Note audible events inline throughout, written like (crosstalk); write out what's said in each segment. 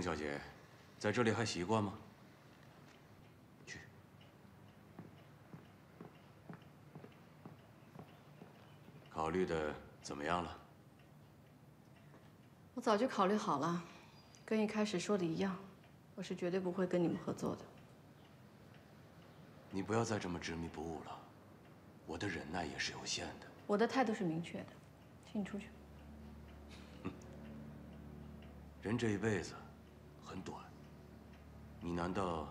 郑小姐，在这里还习惯吗？去。考虑的怎么样了？我早就考虑好了，跟一开始说的一样，我是绝对不会跟你们合作的。你不要再这么执迷不悟了，我的忍耐也是有限的。我的态度是明确的，请你出去。人这一辈子。很短，你难道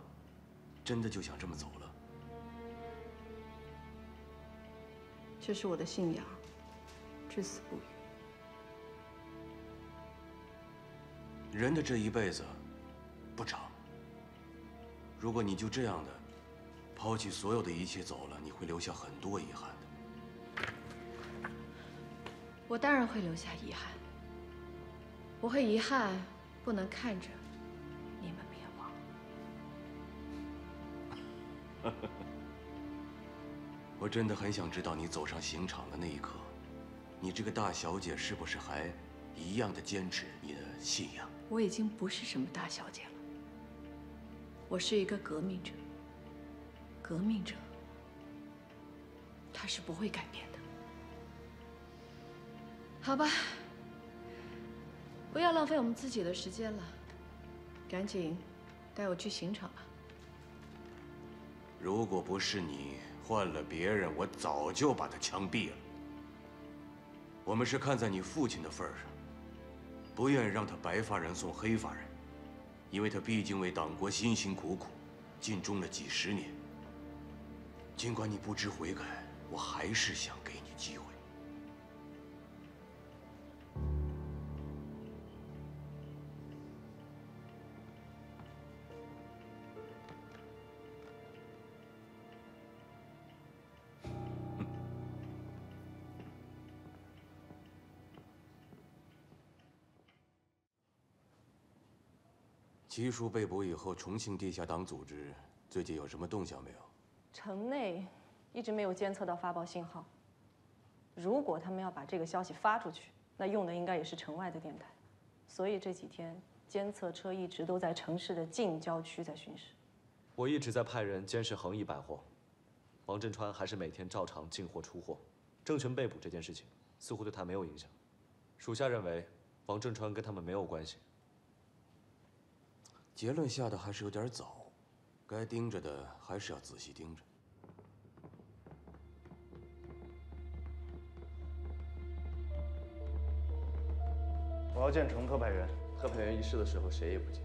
真的就想这么走了？这是我的信仰，至死不渝。人的这一辈子不长，如果你就这样的抛弃所有的一切走了，你会留下很多遗憾的。我当然会留下遗憾，我会遗憾不能看着。(laughs) 我真的很想知道，你走上刑场的那一刻，你这个大小姐是不是还一样的坚持你的信仰？我已经不是什么大小姐了，我是一个革命者。革命者，他是不会改变的。好吧，不要浪费我们自己的时间了，赶紧带我去刑场吧。如果不是你，换了别人，我早就把他枪毙了。我们是看在你父亲的份上，不愿让他白发人送黑发人，因为他毕竟为党国辛辛苦苦尽忠了几十年。尽管你不知悔改，我还是想给七叔被捕以后，重庆地下党组织最近有什么动向没有？城内一直没有监测到发报信号。如果他们要把这个消息发出去，那用的应该也是城外的电台。所以这几天监测车一直都在城市的近郊区在巡视。我一直在派人监视恒益百货，王振川还是每天照常进货出货。郑权被捕这件事情似乎对他没有影响。属下认为，王振川跟他们没有关系。结论下的还是有点早，该盯着的还是要仔细盯着。我要见程特派员。特派员一事的时候谁也不见。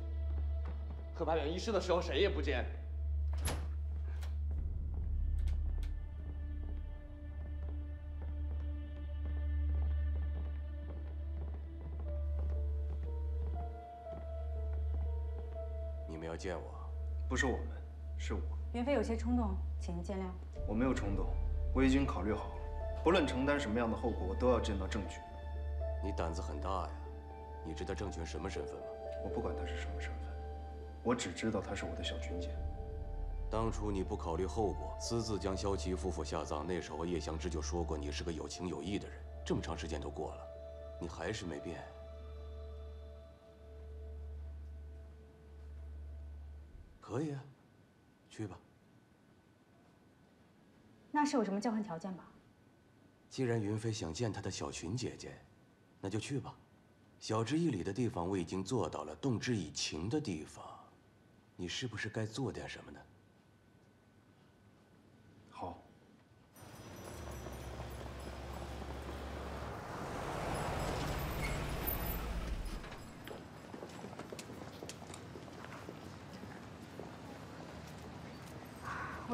特派员一事的时候谁也不见。见我，不是我们，是我。袁飞有些冲动，请您见谅。我没有冲动，我已经考虑好了，不论承担什么样的后果，我都要见到证据。你胆子很大呀，你知道郑权什么身份吗？我不管他是什么身份，我只知道他是我的小军姐。当初你不考虑后果，私自将萧琪夫妇下葬，那时候叶祥之就说过你是个有情有义的人。这么长时间都过了，你还是没变。可以啊，去吧。那是有什么交换条件吧？既然云飞想见他的小群姐姐，那就去吧。晓之以理的地方我已经做到了，动之以情的地方，你是不是该做点什么呢？好。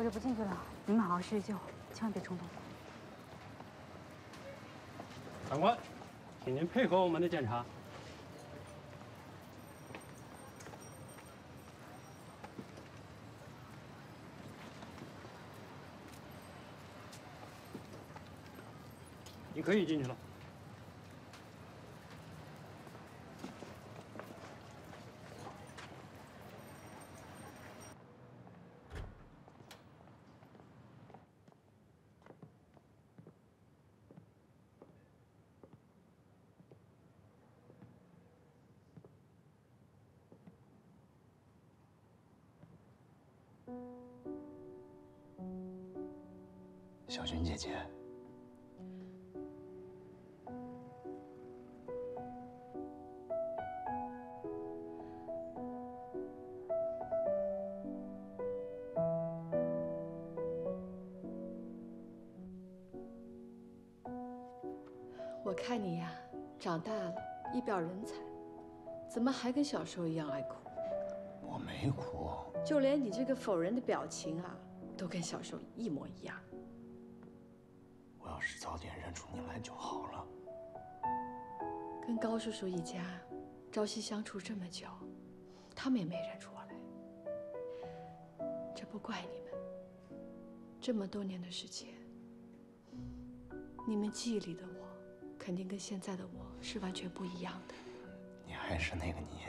我就不进去了，你们好好叙叙旧，千万别冲动。长官，请您配合我们的检查。你可以进去了。姐姐，我看你呀，长大了，一表人才，怎么还跟小时候一样爱哭？我没哭。就连你这个否认的表情啊，都跟小时候一模一样。是早点认出你来就好了。跟高叔叔一家朝夕相处这么久，他们也没认出我来。这不怪你们。这么多年的时间，你们记忆里的我，肯定跟现在的我是完全不一样的。你还是那个你，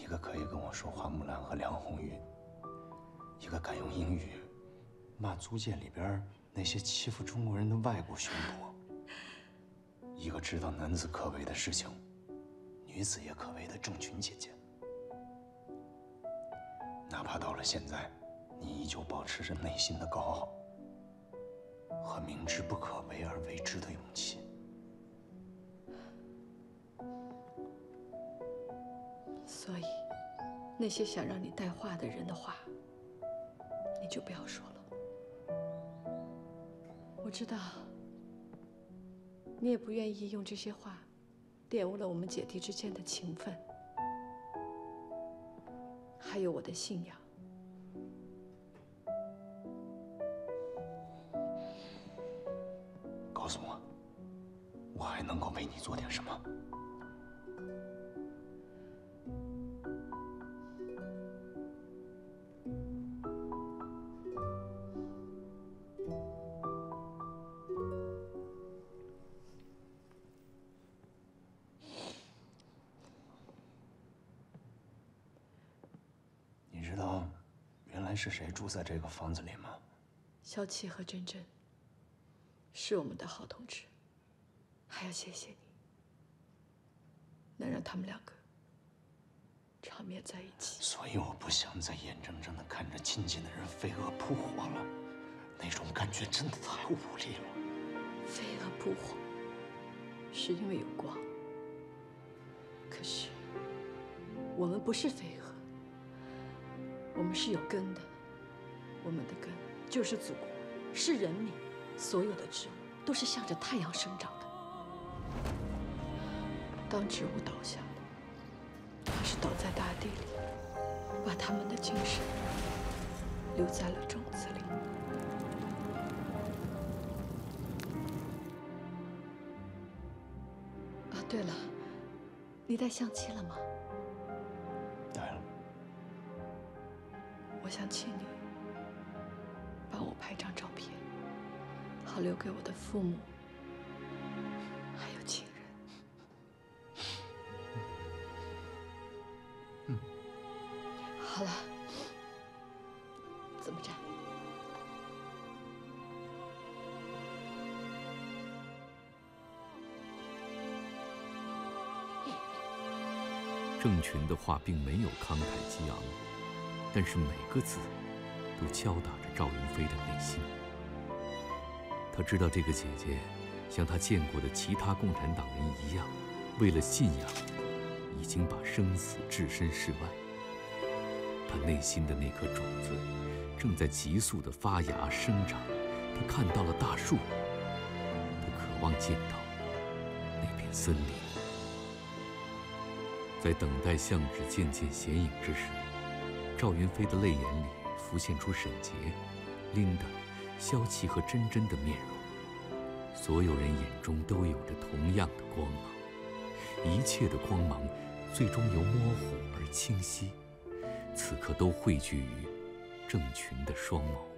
一个可以跟我说花木兰和梁红玉，一个敢用英语骂租界里边那些欺负中国人的外国巡捕，一个知道男子可为的事情，女子也可为的郑群姐姐。哪怕到了现在，你依旧保持着内心的高傲和明知不可为而为之的勇气。所以，那些想让你带话的人的话，你就不要说了。我知道，你也不愿意用这些话，玷污了我们姐弟之间的情分，还有我的信仰。告诉我，我还能够为你做点什么？是谁住在这个房子里吗？萧七和珍珍是我们的好同志，还要谢谢你，能让他们两个长眠在一起。所以我不想再眼睁睁的看着亲近的人飞蛾扑火了，那种感觉真的太无力了。飞蛾扑火，是因为有光。可是我们不是飞蛾，我们是有根的，我们的根就是祖国，是人民。所有的植物都是向着太阳生长的。当植物倒下了，它是倒在大地里，把他们的精神留在了种子里。啊，对了，你带相机了吗？想请你帮我拍张照片，好留给我的父母还有亲人。嗯，好了，怎么着？郑群的话并没有慷慨激昂。但是每个字都敲打着赵云飞的内心。他知道这个姐姐像他见过的其他共产党人一样，为了信仰，已经把生死置身事外。他内心的那颗种子正在急速的发芽生长。他看到了大树，他渴望见到那片森林。在等待相纸渐渐显影之时，赵云飞的泪眼里浮现出沈洁、琳达、萧琪和珍珍的面容。所有人眼中都有着同样的光芒，一切的光芒最终由模糊而清晰，此刻都汇聚于郑群的双眸。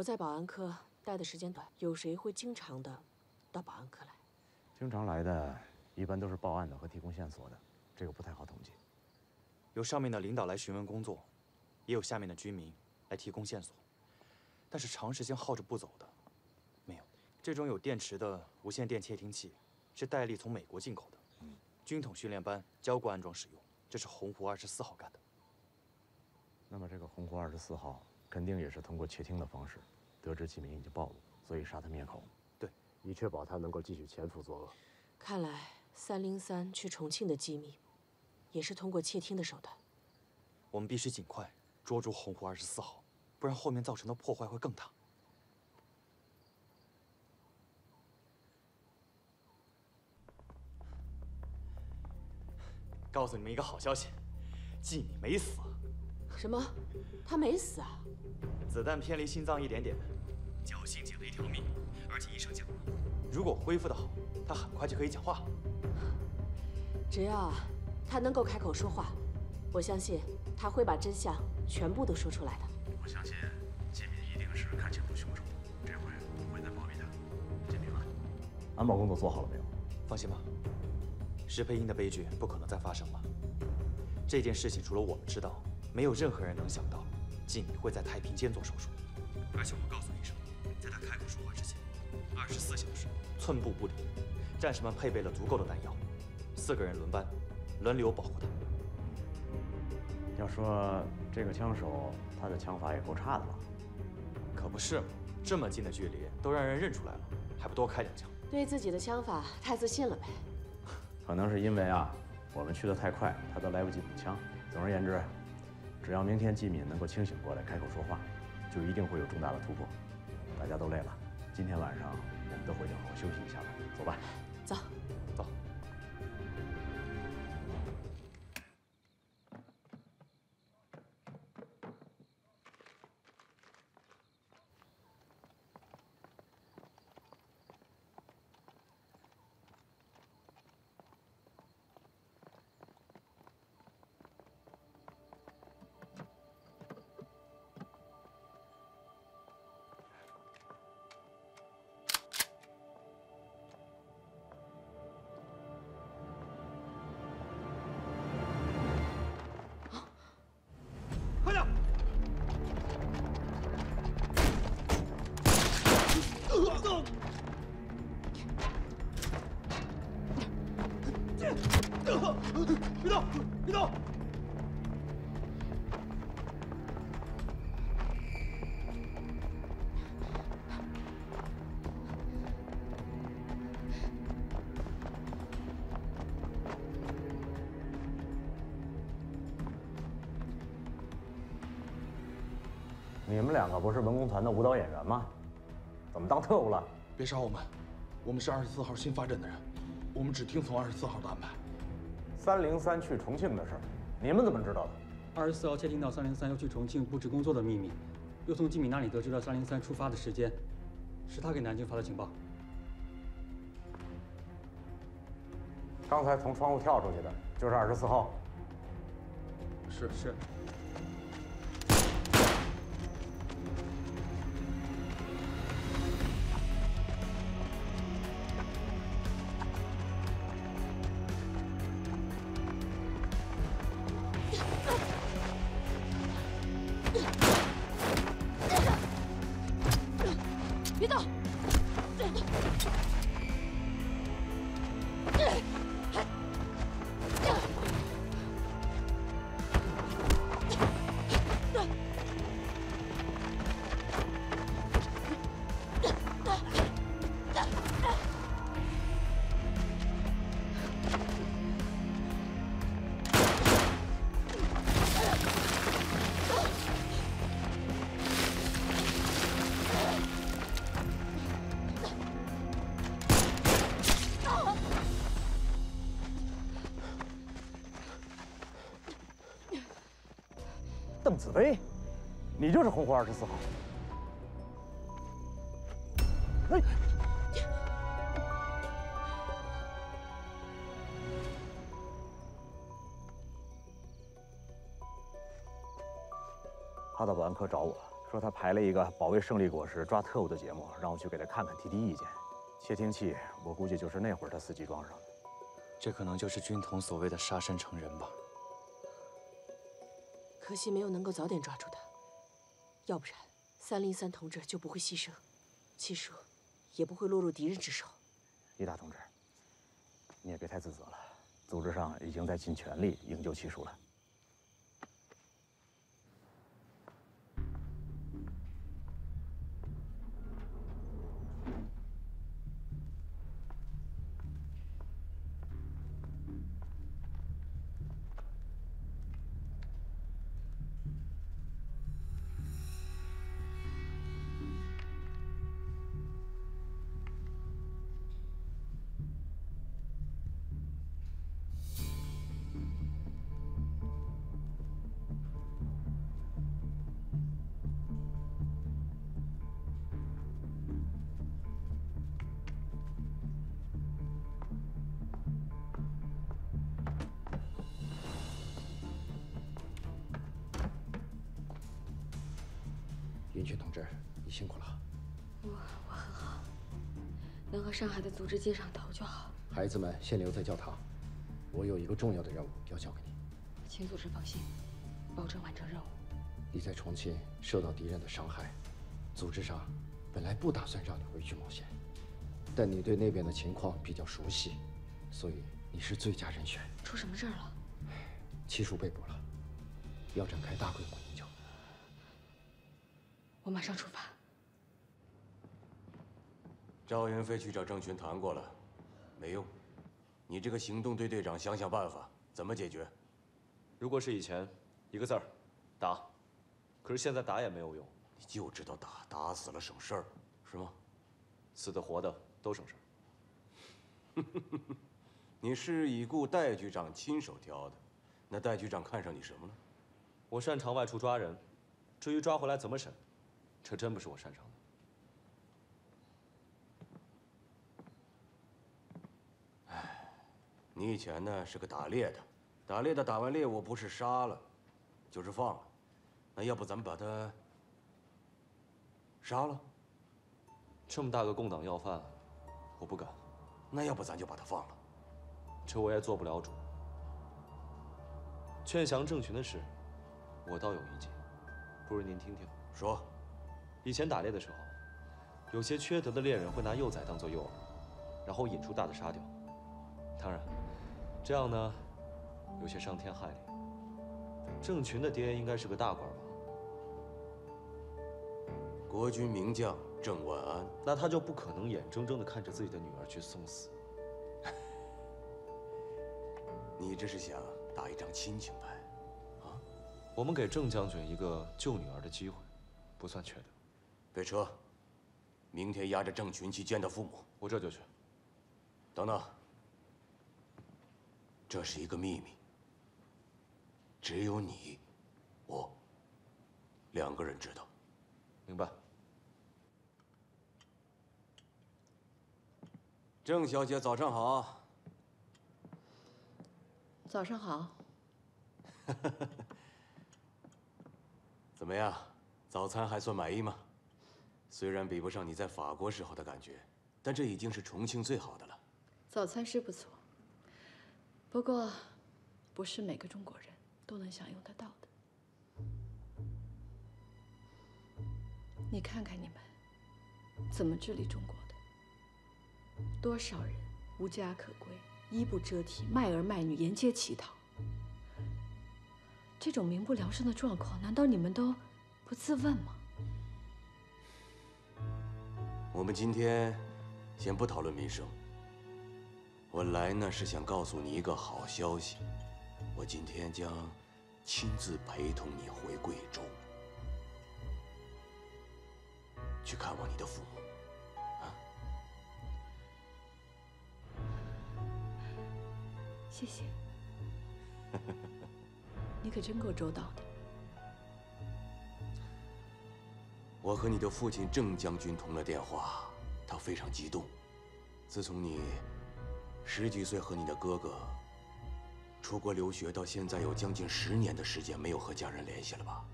我在保安科待的时间短，有谁会经常的到保安科来？经常来的，一般都是报案的和提供线索的，这个不太好统计。有上面的领导来询问工作，也有下面的居民来提供线索，但是长时间耗着不走的，没有。这种有电池的无线电窃听器，是戴笠从美国进口的，军统训练班教过安装使用，这是洪湖二十四号干的。那么这个洪湖二十四号。肯定也是通过窃听的方式，得知季民已经暴露，所以杀他灭口。对，以确保他能够继续潜伏作恶。看来三零三去重庆的机密，也是通过窃听的手段。我们必须尽快捉住洪湖二十四号，不然后面造成的破坏会更大。告诉你们一个好消息，季米没死。什么？他没死啊？子弹偏离心脏一点点，侥幸捡了一条命，而且医生讲了，如果恢复的好，他很快就可以讲话。只要他能够开口说话，我相信他会把真相全部都说出来的。我相信金敏一定是看清楚凶手，这回不会再包庇他。金明了，安保工作做好了没有？放心吧，石佩英的悲剧不可能再发生了。这件事情除了我们知道。没有任何人能想到，季米会在太平间做手术。而且我告诉医生，在他开口说话之前，二十四小时寸步不离。战士们配备了足够的弹药，四个人轮班，轮流保护他。要说这个枪手，他的枪法也够差的吧？可不是嘛，这么近的距离都让人认出来了，还不多开两枪？对自己的枪法太自信了呗。可能是因为啊，我们去的太快，他都来不及补枪。总而言之。只要明天季敏能够清醒过来，开口说话，就一定会有重大的突破。大家都累了，今天晚上我们都回去好好休息一下吧。走吧，走。别动！别动！你们两个不是文工团的舞蹈演员吗？怎么当特务了？别杀我们，我们是二十四号新发展的人，我们只听从二十四号的安排。三零三去重庆的事儿，你们怎么知道的？二十四号窃听到三零三要去重庆布置工作的秘密，又从季敏那里得知了三零三出发的时间，是他给南京发的情报。刚才从窗户跳出去的就是二十四号。是是。喂，你就是红湖二十四号。哎，哈达保安科找我说，他排了一个保卫胜利果实抓特务的节目，让我去给他看看，提提意见。窃听器，我估计就是那会儿他伺机装上的。这可能就是军统所谓的杀身成仁吧。可惜没有能够早点抓住他，要不然三零三同志就不会牺牲，七叔也不会落入敌人之手。李大同志，你也别太自责了，组织上已经在尽全力营救七叔了。云群同志，你辛苦了。我我很好，能和上海的组织接上头就好。孩子们先留在教堂，我有一个重要的任务要交给你。请组织放心，保证完成任务。你在重庆受到敌人的伤害，组织上本来不打算让你回去冒险，但你对那边的情况比较熟悉，所以你是最佳人选。出什么事儿了？七叔被捕了，要展开大规模营救。我马上出发。赵云飞去找郑群谈过了，没用。你这个行动队队长想想办法，怎么解决？如果是以前，一个字儿，打。可是现在打也没有用。你就知道打，打死了省事儿，是吗？死的活的都省事儿。(laughs) 你是已故戴局长亲手挑的，那戴局长看上你什么了？我擅长外出抓人，至于抓回来怎么审，这真不是我擅长的。哎你以前呢是个打猎的，打猎的打完猎物不是杀了，就是放了。那要不咱们把他杀了？这么大个共党要犯，我不敢。那要不咱就把他放了？这我也做不了主。劝降郑群的事，我倒有意见，不如您听听。说，以前打猎的时候，有些缺德的猎人会拿幼崽当做诱饵，然后引出大的杀掉。当然，这样呢，有些伤天害理。郑群的爹应该是个大官吧？国军名将郑万安，那他就不可能眼睁睁地看着自己的女儿去送死。你这是想打一张亲情牌？啊我们给郑将军一个救女儿的机会，不算缺德。备车，明天押着郑群去见他父母。我这就去。等等，这是一个秘密，只有你、我两个人知道。明白。郑小姐，早上好。早上好。(laughs) 怎么样，早餐还算满意吗？虽然比不上你在法国时候的感觉，但这已经是重庆最好的了。早餐是不错，不过不是每个中国人都能享用得到的。你看看你们怎么治理中国的？多少人无家可归，衣不遮体，卖儿卖女，沿街乞讨。这种民不聊生的状况，难道你们都不自问吗？我们今天先不讨论民生。我来呢是想告诉你一个好消息，我今天将亲自陪同你回贵州，去看望你的父母。啊谢谢，你可真够周到的。我和你的父亲郑将军通了电话，他非常激动。自从你十几岁和你的哥哥出国留学到现在，有将近十年的时间没有和家人联系了吧？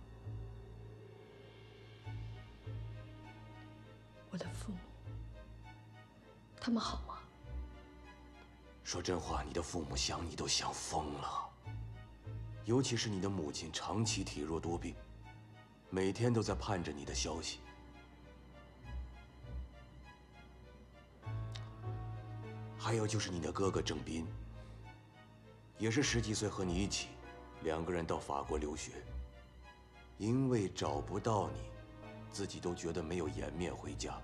我的父母，他们好吗？说真话，你的父母想你都想疯了。尤其是你的母亲，长期体弱多病，每天都在盼着你的消息。还有就是你的哥哥郑斌，也是十几岁和你一起，两个人到法国留学。因为找不到你，自己都觉得没有颜面回家。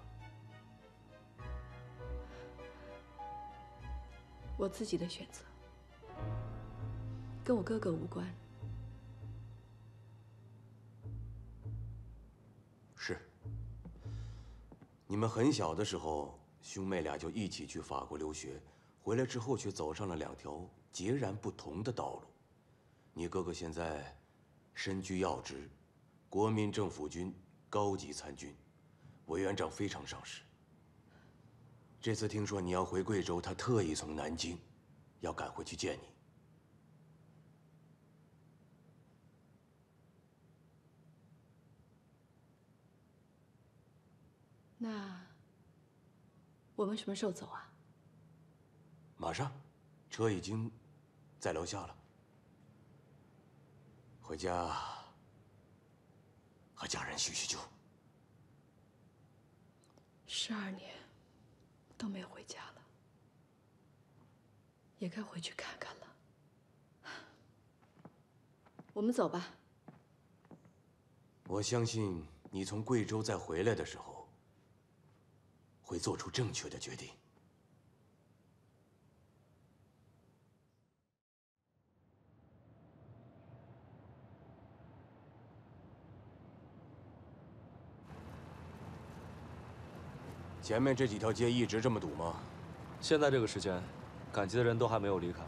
我自己的选择，跟我哥哥无关。你们很小的时候，兄妹俩就一起去法国留学，回来之后却走上了两条截然不同的道路。你哥哥现在身居要职，国民政府军高级参军，委员长非常赏识。这次听说你要回贵州，他特意从南京要赶回去见你。那我们什么时候走啊？马上，车已经在楼下了。回家和家人叙叙旧。十二年都没回家了，也该回去看看了。我们走吧。我相信你从贵州再回来的时候，会做出正确的决定。前面这几条街一直这么堵吗？现在这个时间，赶集的人都还没有离开，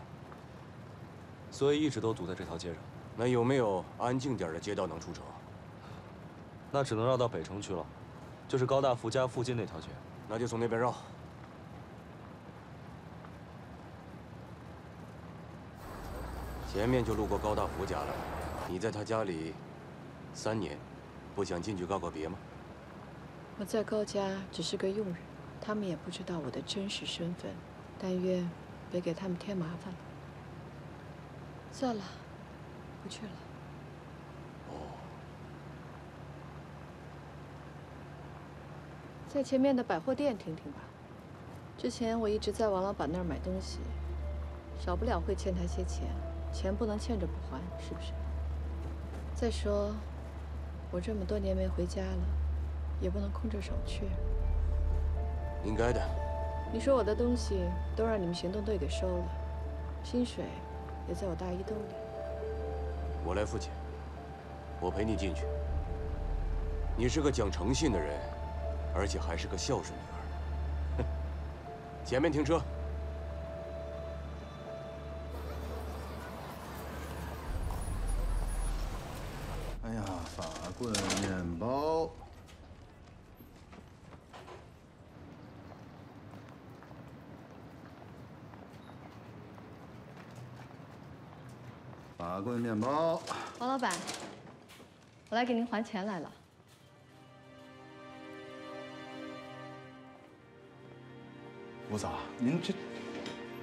所以一直都堵在这条街上。那有没有安静点的街道能出城？那只能绕到北城去了，就是高大福家附近那条街。那就从那边绕。前面就路过高大福家了，你在他家里三年，不想进去告个别吗？我在高家只是个佣人，他们也不知道我的真实身份，但愿别给他们添麻烦。算了，不去了。哦，在前面的百货店听听吧。之前我一直在王老板那儿买东西，少不了会欠他些钱，钱不能欠着不还，是不是？再说，我这么多年没回家了，也不能空着手去。应该的。你说我的东西都让你们行动队给收了，薪水也在我大衣兜里。我来付钱，我陪你进去。你是个讲诚信的人，而且还是个孝顺女儿。前面停车。哎呀，法棍面包。法棍面包。王老板，我来给您还钱来了。您这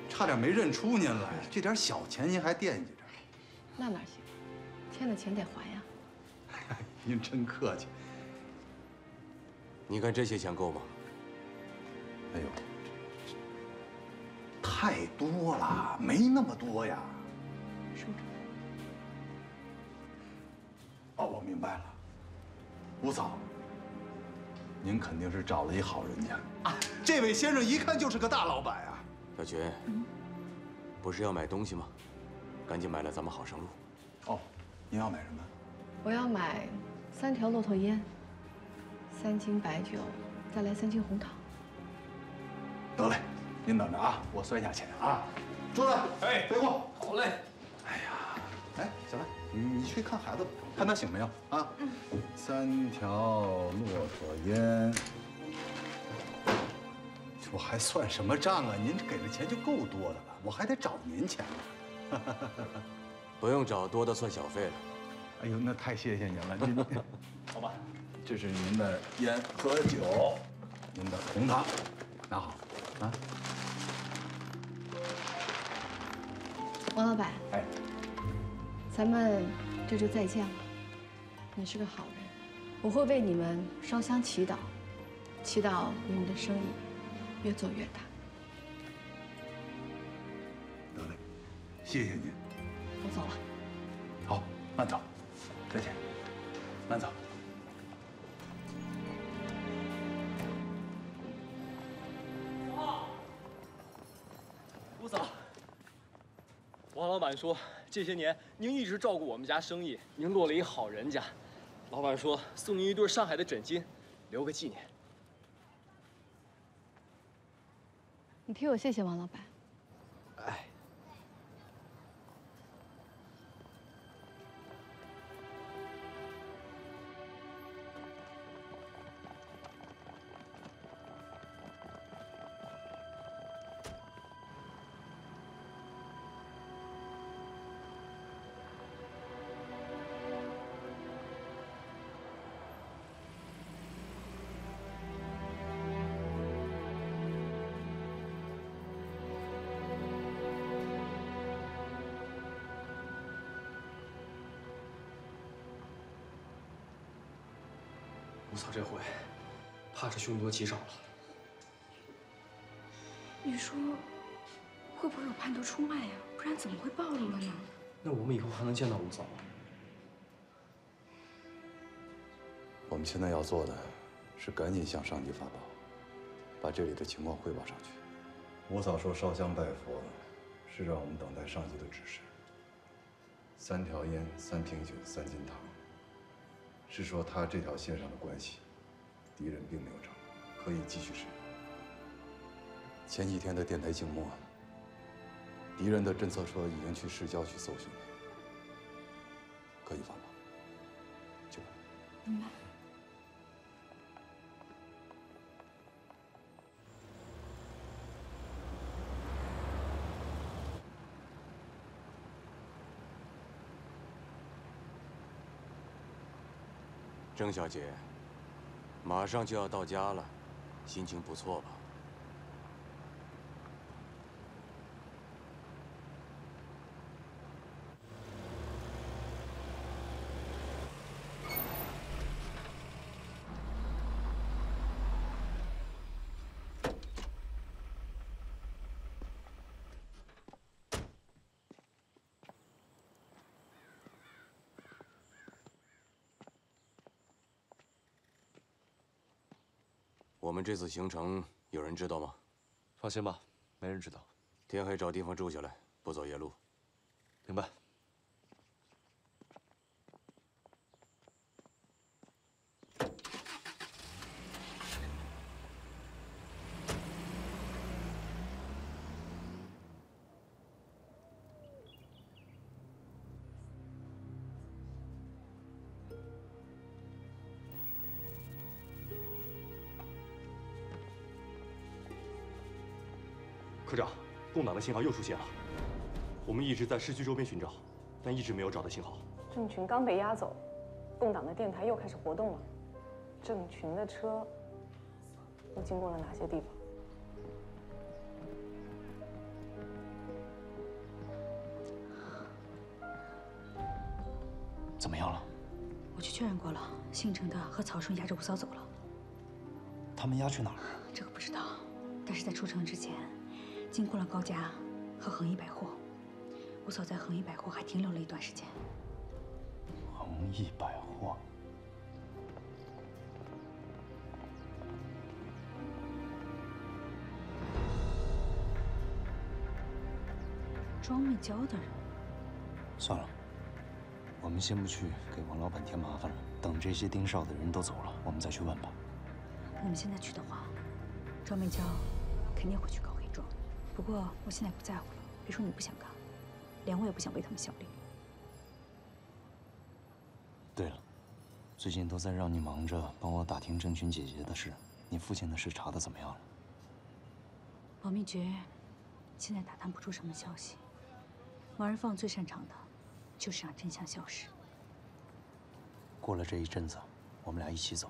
差点没认出您来，这点小钱您还惦记着？那哪行？欠的钱得还呀。(laughs) 您真客气。你看这些钱够吗？哎呦，太多了，没那么多呀。收着。哦，我明白了，吴嫂，您肯定是找了一好人家啊。这位先生一看就是个大老板啊。小群，不是要买东西吗？赶紧买了，咱们好上路。哦，您要买什么？我要买三条骆驼烟，三斤白酒，再来三斤红糖。得嘞，您等着啊，我算一下钱啊。桌子，哎，备货。好嘞。哎呀，哎，小兰，你你去看孩子吧，看他醒没有啊？嗯。三条骆驼烟，我还算什么账啊？您给的钱就够多的了，我还得找您钱呢。(laughs) 不用找，多的算小费了。哎呦，那太谢谢您了，您 (laughs) 好吧，这是您的烟和酒，您的红糖，拿好啊。王老板，哎，咱们这就再见了。你是个好人，我会为你们烧香祈祷，祈祷你们的生意越做越大。得嘞，谢谢您。我走了。好，慢走，再见，慢走。吴嫂，王老板说这些年您一直照顾我们家生意，您落了一好人家。老板说送您一对上海的枕巾，留个纪念。你替我谢谢王老板。凶多吉少了。你说会不会有叛徒出卖呀？不然怎么会暴露了呢？那我们以后还能见到吴嫂吗？我们现在要做的，是赶紧向上级发报，把这里的情况汇报上去。吴嫂说烧香拜佛，是让我们等待上级的指示。三条烟、三瓶酒、三斤糖，是说他这条线上的关系，敌人并没有找，可以继续使用。前几天的电台静默，敌人的侦测车已经去市郊去搜寻了，可以发报。去吧。明白。郑小姐，马上就要到家了，心情不错吧？我们这次行程有人知道吗？放心吧，没人知道。天黑找地方住下来，不走夜路。明白。科长，共党的信号又出现了。我们一直在市区周边寻找，但一直没有找到信号。郑群刚被押走，共党的电台又开始活动了。郑群的车又经过了哪些地方？怎么样了？我去确认过了，姓程的和曹顺押着吴嫂走了。他们押去哪儿？这个不知道，但是在出城之前。经过了高家和恒益百货，我嫂在恒益百货还停留了一段时间。恒益百货，庄美娇的人。算了，我们先不去给王老板添麻烦了。等这些盯梢的人都走了，我们再去问吧。我们现在去的话，庄美娇肯定会去告。不过我现在不在乎了，别说你不想干，连我也不想为他们效力。对了，最近都在让你忙着帮我打听郑群姐姐的事，你父亲的事查的怎么样了？保密局现在打探不出什么消息。王仁凤最擅长的，就是让真相消失。过了这一阵子，我们俩一起走。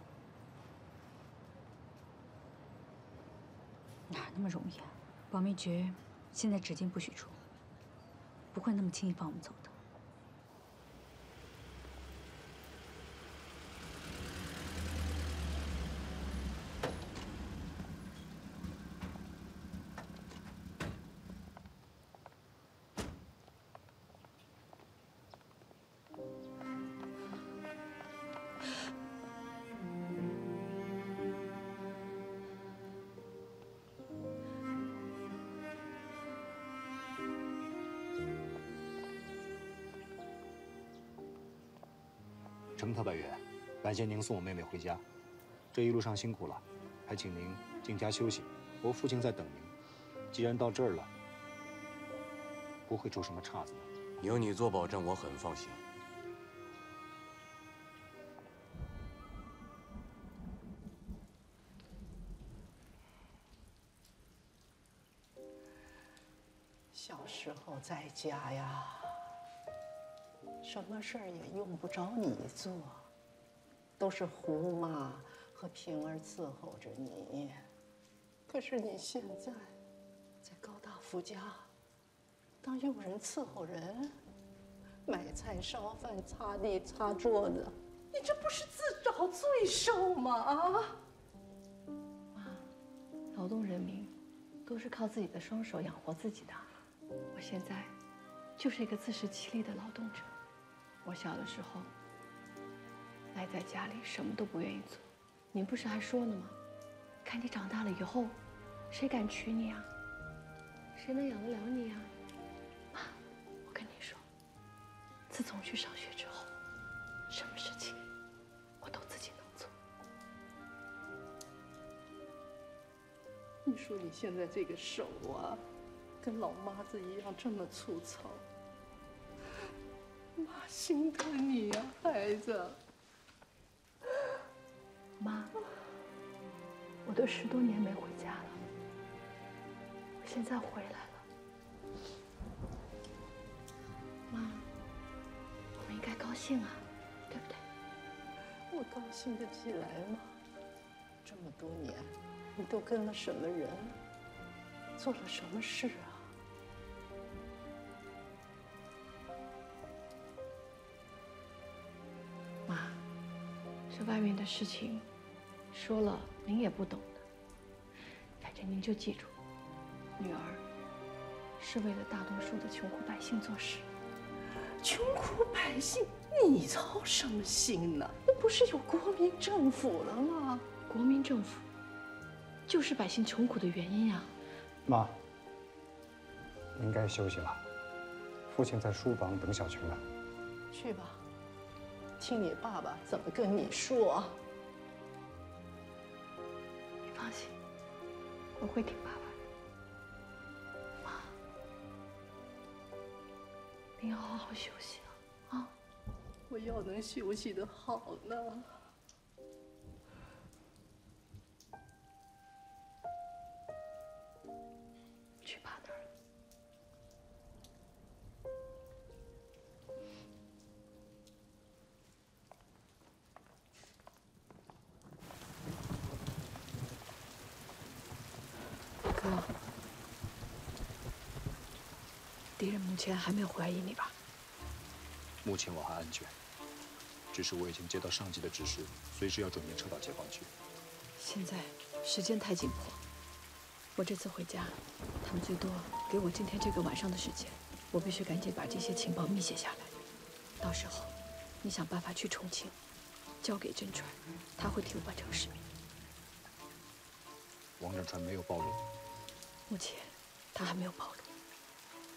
哪那么容易啊？保密局现在只进不许出，不会那么轻易放我们走的。谢您送我妹妹回家，这一路上辛苦了，还请您进家休息。我父亲在等您，既然到这儿了，不会出什么岔子的。有你做保证，我很放心。小时候在家呀。什么事儿也用不着你做，都是胡妈和平儿伺候着你。可是你现在在高大夫家当佣人伺候人，买菜烧饭、擦地擦桌子，你这不是自找罪受吗？啊！妈，劳动人民都是靠自己的双手养活自己的，我现在就是一个自食其力的劳动者。我小的时候赖在家里，什么都不愿意做。您不是还说呢吗？看你长大了以后，谁敢娶你啊？谁能养得了你啊？妈，我跟你说，自从去上学之后，什么事情我都自己能做。你说你现在这个手啊，跟老妈子一样这么粗糙。妈心疼你呀，孩子。妈，我都十多年没回家了，我现在回来了。妈，我们应该高兴啊，对不对？我高兴得起来吗？这么多年，你都跟了什么人，做了什么事啊？妈，这外面的事情，说了您也不懂的。反正您就记住，女儿是为了大多数的穷苦百姓做事。穷苦百姓，你操什么心呢？那不是有国民政府了吗？国民政府就是百姓穷苦的原因啊。妈，您该休息了。父亲在书房等小晴呢。去吧，听你爸爸怎么跟你说。放心，我会听爸爸的。妈，你要好好休息啊！啊，我要能休息的好呢。敌人目前还没有怀疑你吧？目前我还安全，只是我已经接到上级的指示，随时要准备撤到解放区。现在时间太紧迫，我这次回家，他们最多给我今天这个晚上的时间，我必须赶紧把这些情报密写下来。到时候，你想办法去重庆，交给真传，他会替我完成使命。王振川没有暴露，目前他还没有暴露，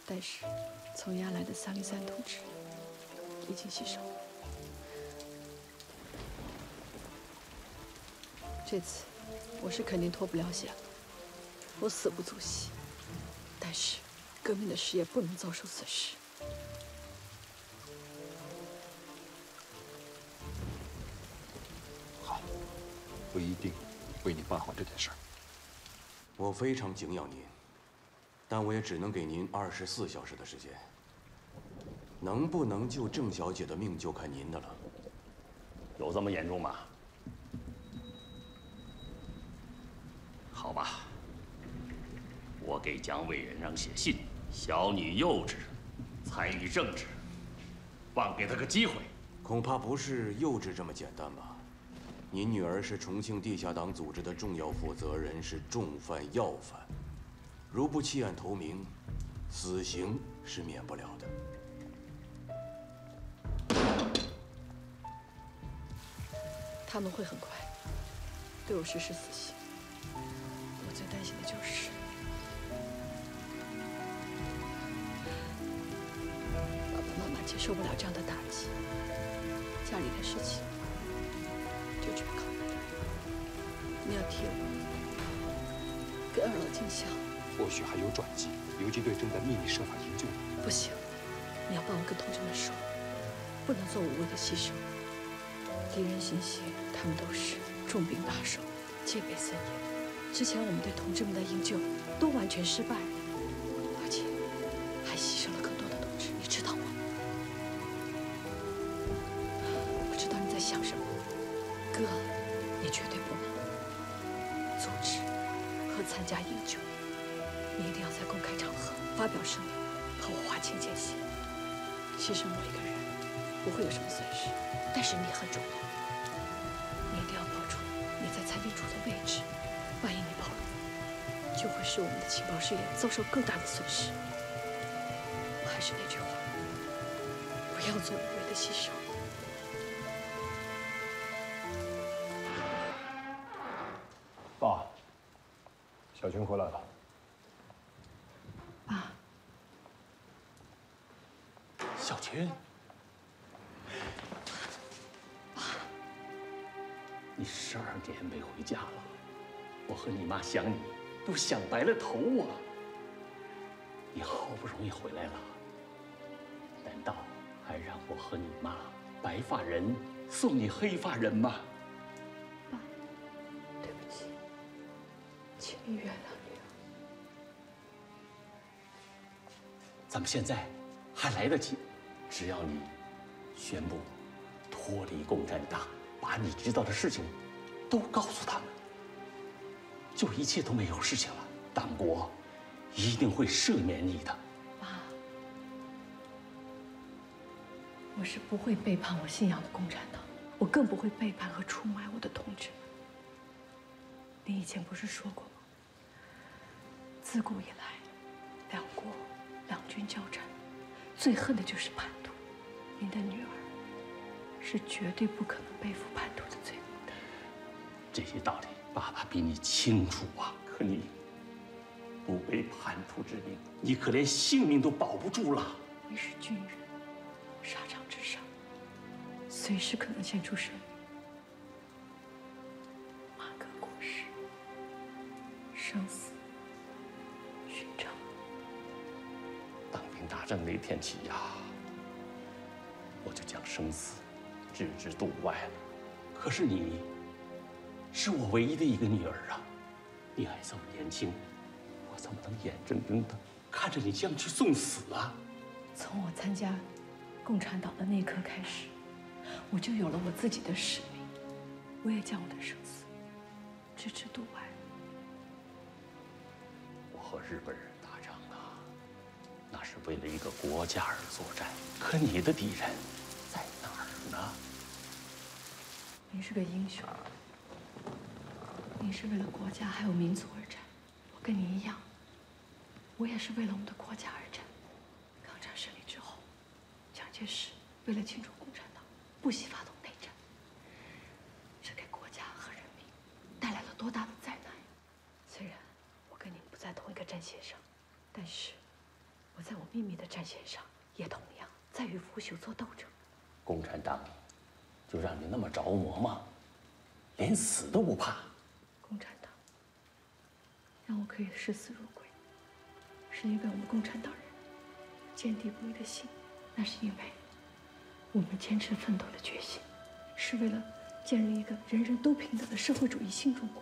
但是从押来的三零三同志已经牺牲了。这次我是肯定脱不了险了，我死不足惜。但是革命的事业不能遭受损失。好，我一定为你办好这件事儿。我非常敬仰您，但我也只能给您二十四小时的时间。能不能救郑小姐的命，就看您的了。有这么严重吗？好吧，我给蒋委员长写信，小女幼稚，参与政治，望给他个机会。恐怕不是幼稚这么简单吧？您女儿是重庆地下党组织的重要负责人，是重犯要犯，如不弃暗投明，死刑是免不了的。他们会很快对我实施死刑。我最担心的就是，爸爸妈妈接受不了这样的打击，家里的事情就全靠你。你要替我跟二老尽孝。或许还有转机，游击队正在秘密设法营救你。不行，你要帮我跟同志们说，不能做无谓的牺牲。敌人心细，他们都是重兵把守，戒备森严。之前我们对同志们的营救都完全失败，牺牲我一个人不会有什么损失，但是你很重要，你一定要保住你在参军处的位置。万一你暴露，就会使我们的情报事业遭受更大的损失。我还是那句话，不要做无谓的牺牲。爸，小军回来了。爸，小群，你十二年没回家了，我和你妈想你都想白了头啊！你好不容易回来了，难道还让我和你妈白发人送你黑发人吗？对不起，请你原谅女儿。咱们现在还来得及，只要你宣布脱离共产党，把你知道的事情都告诉他们，就一切都没有事情了。党国一定会赦免你的。爸，我是不会背叛我信仰的共产党，我更不会背叛和出卖我的同志们。你以前不是说过吗？自古以来，两国两军交战，最恨的就是叛徒。您的女儿是绝对不可能背负叛徒的罪名的。这些道理爸爸比你清楚啊，可你不背叛徒之名，你可连性命都保不住了。你是军人，沙场之上，随时可能献出生命。马革裹尸，生死兵打仗那天起呀，我就将生死置之度外了。可是你，是我唯一的一个女儿啊，你还这么年轻，我怎么能眼睁睁的看着你将去送死啊？从我参加共产党的那一刻开始，我就有了我自己的使命，我也将我的生死置之度外。我和日本人是为了一个国家而作战。可你的敌人在哪儿呢？您是个英雄，您是为了国家还有民族而战，我跟你一样，我也是为了我们的国家而战。抗战胜利之后，蒋介石为了庆祝共产党，不惜发动内战，这给国家和人民带来了多大的灾难！虽然我跟您不在同一个战线上，但是我在我秘密的战线上，也同样在与腐朽做斗争。共产党就让你那么着魔吗？连死都不怕？共产党让我可以视死如归，是因为我们共产党人坚定不移的心，那是因为我们坚持奋斗的决心，是为了建立一个人人都平等的社会主义新中国。